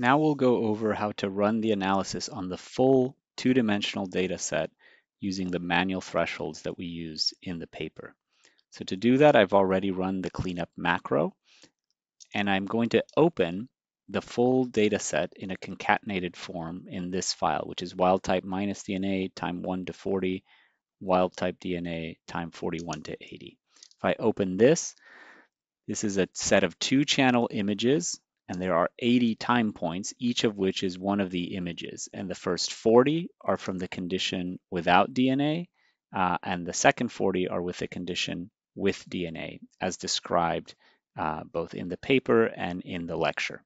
Now we'll go over how to run the analysis on the full two-dimensional data set using the manual thresholds that we use in the paper. So to do that, I've already run the cleanup macro, and I'm going to open the full data set in a concatenated form in this file, which is wild type minus DNA time 1 to 40, wild type DNA time 41 to 80. If I open this, this is a set of two channel images and there are 80 time points, each of which is one of the images. And the first 40 are from the condition without DNA, uh, and the second 40 are with the condition with DNA, as described uh, both in the paper and in the lecture.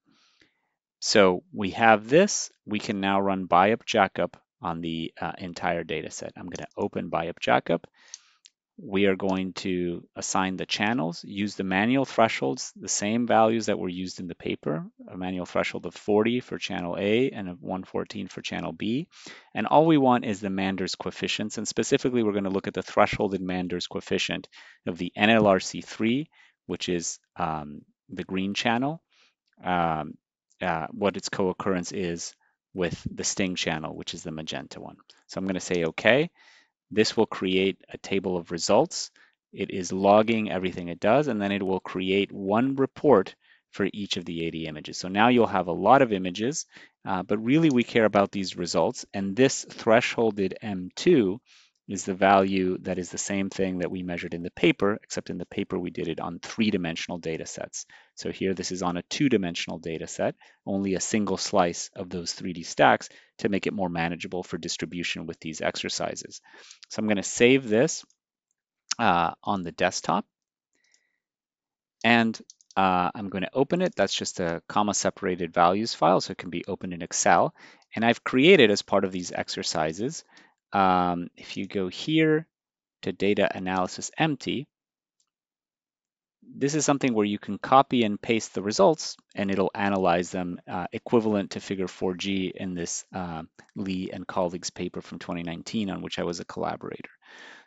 So we have this. We can now run BIOP JACoP on the uh, entire data set. I'm going to open BIOP JACoP we are going to assign the channels, use the manual thresholds, the same values that were used in the paper, a manual threshold of 40 for channel A and of 114 for channel B. And all we want is the Manders coefficients. And specifically, we're going to look at the thresholded Manders coefficient of the NLRC3, which is um, the green channel, um, uh, what its co-occurrence is with the sting channel, which is the magenta one. So I'm going to say OK. This will create a table of results. It is logging everything it does, and then it will create one report for each of the 80 images. So now you'll have a lot of images, uh, but really we care about these results. And this thresholded M2 is the value that is the same thing that we measured in the paper, except in the paper we did it on three-dimensional data sets. So here this is on a two-dimensional data set, only a single slice of those 3D stacks to make it more manageable for distribution with these exercises. So I'm going to save this uh, on the desktop. And uh, I'm going to open it. That's just a comma separated values file, so it can be opened in Excel. And I've created as part of these exercises um, if you go here to data analysis empty, this is something where you can copy and paste the results and it'll analyze them uh, equivalent to figure 4G in this uh, Lee and colleagues paper from 2019 on which I was a collaborator.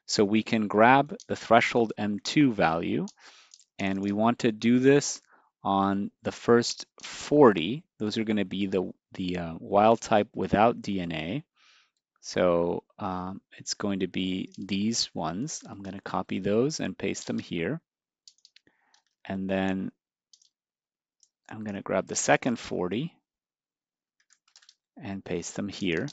So we can grab the threshold M2 value and we want to do this on the first 40. Those are going to be the, the uh, wild type without DNA. So um, it's going to be these ones. I'm going to copy those and paste them here. And then I'm going to grab the second 40 and paste them here.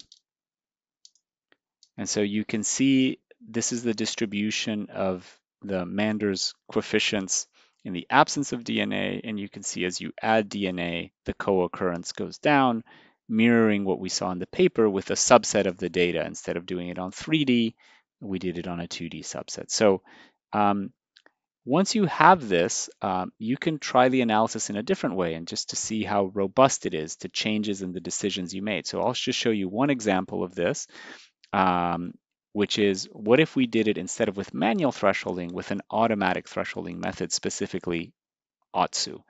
And so you can see this is the distribution of the Manders coefficients in the absence of DNA. And you can see as you add DNA, the co-occurrence goes down mirroring what we saw in the paper with a subset of the data. Instead of doing it on 3D, we did it on a 2D subset. So um, once you have this, um, you can try the analysis in a different way and just to see how robust it is to changes in the decisions you made. So I'll just show you one example of this, um, which is what if we did it instead of with manual thresholding with an automatic thresholding method, specifically OTSU.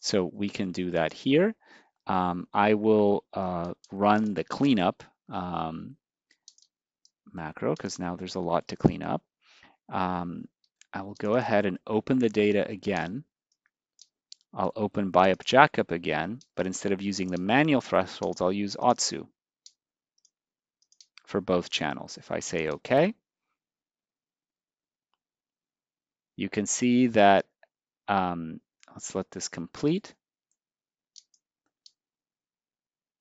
So we can do that here um, I will uh, run the cleanup um, macro because now there's a lot to clean up. Um, I will go ahead and open the data again. I'll open BIOP JACoP again, but instead of using the manual thresholds, I'll use OTSU for both channels. If I say OK, you can see that, um, let's let this complete.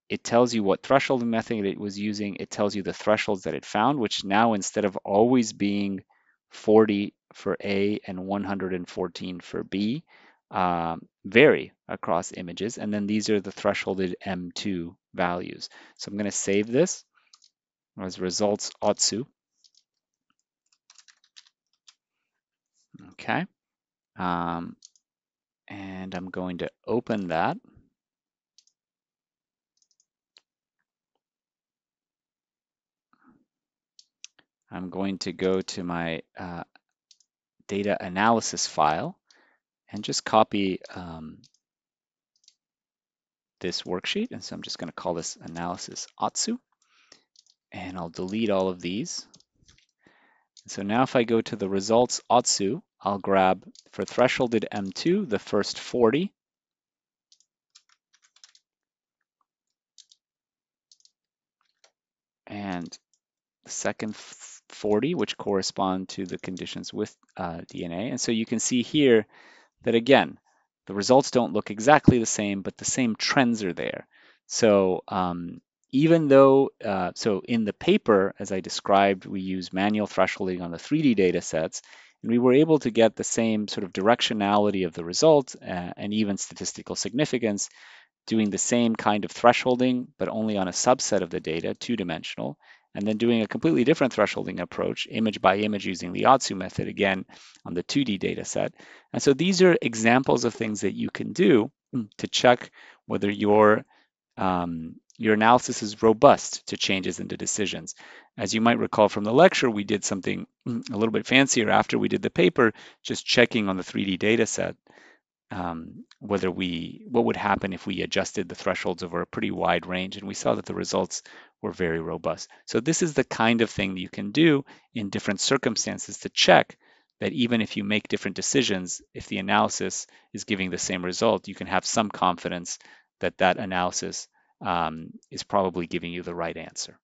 It tells you what thresholding method it was using. It tells you the thresholds that it found, which now instead of always being 40 for A and 114 for B, um, vary across images. And then these are the thresholded M2 values. So I'm going to save this as results OTSU. Okay. Um, and I'm going to open that. I'm going to go to my uh, data analysis file and just copy um, this worksheet. And so I'm just going to call this analysis Otsu. And I'll delete all of these. And so now if I go to the results Otsu, I'll grab for thresholded M2, the first 40. And the second 40, which correspond to the conditions with uh, DNA. And so you can see here that again, the results don't look exactly the same, but the same trends are there. So um, even though, uh, so in the paper, as I described, we use manual thresholding on the 3D data sets, and we were able to get the same sort of directionality of the result uh, and even statistical significance doing the same kind of thresholding, but only on a subset of the data, two-dimensional, and then doing a completely different thresholding approach, image by image using the Otsu method, again, on the 2D data set. And so these are examples of things that you can do to check whether your um, your analysis is robust to changes in the decisions. As you might recall from the lecture, we did something a little bit fancier after we did the paper, just checking on the 3D data set um, whether we what would happen if we adjusted the thresholds over a pretty wide range and we saw that the results were very robust. So this is the kind of thing you can do in different circumstances to check that even if you make different decisions, if the analysis is giving the same result, you can have some confidence that that analysis um, is probably giving you the right answer.